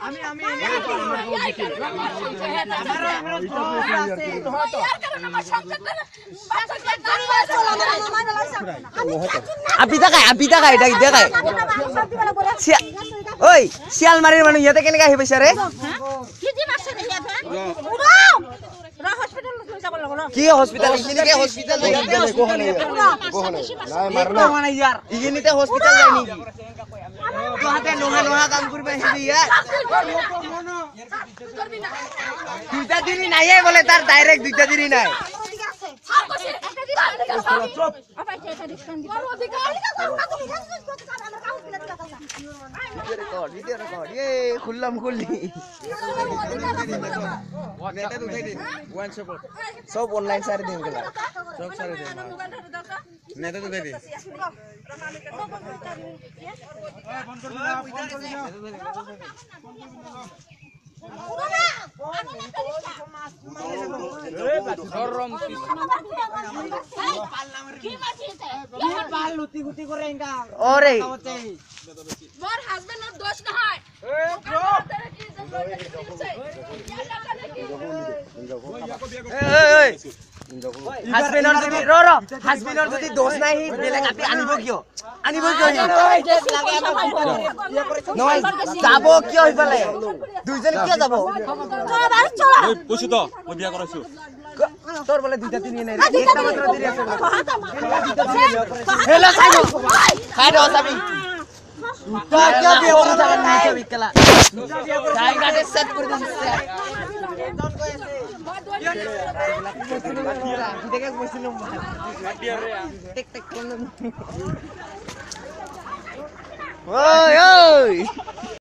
আমি আমি আপনি দেখায় আপনি দেখায় এটা দেখায়? ওই, শিয়ালমারির মানুষ, ইয়াতে কেন আহিব স্যারে ঐ শিয়ালমাৰীৰ মানুহ ইয়াতে কেনেকে আহি পাইছা ৰে কি হস্পিটেল এইখিনিতে হস্পিটেল হস্পিটেল যায় নেকি? তহঁতে নোহা নোহা কাম কৰিব আহিবি ইয়াত দুইটা দিনি নাইয়ে বোলে তাৰ ডাইৰেক্ট দুইটা দিনি নাই। খুললাম খুললি সব অনলাইন সারি দিন গেলা সব সারি দিন নেতা তো দেবি পাল লুটি গুটি হাজবেণ্ডৰ দোষ নহয় হাজবেণ্ডৰ যদি ৰ ৰ হাজবেণ্ডৰ যদি দোষ নাই সি বেলেগ আপি আনিব কিয় আনিব কিয় নহয় যাব কিয় সিফালে দুইজনে কিয় যাব কৈছো তো মই বিয়া কৰাইছো তোৰ বোলে দুইটা তিনি নাই একটা মাত্ৰ তিৰি আছে হেল্ল' চাই দ চাই দ চাবি তই কিয় বিয়া কৰি থাকা নাই চাবি কেলা চাই গাতে সেট কৰি দিছে সিটাকে কৈছিলো টেক টেক ঐ ঐ